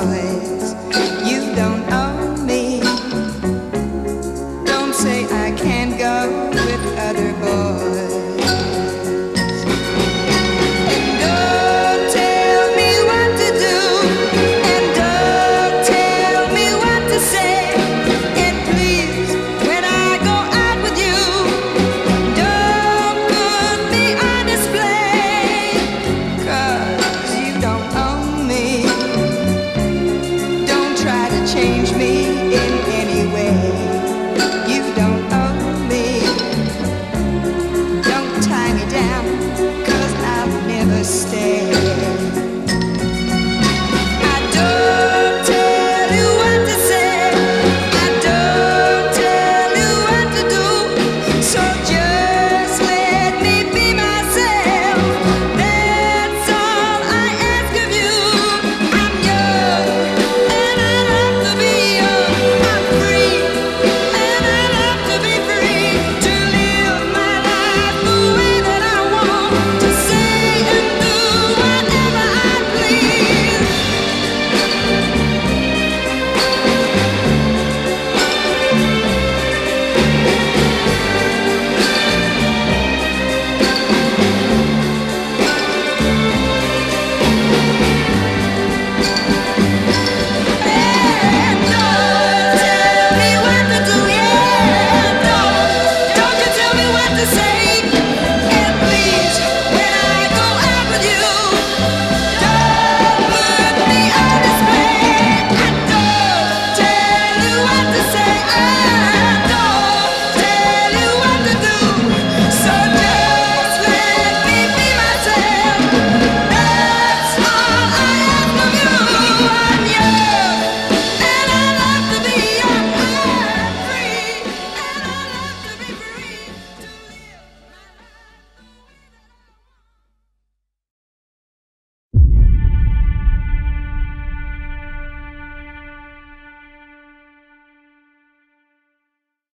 away. change me.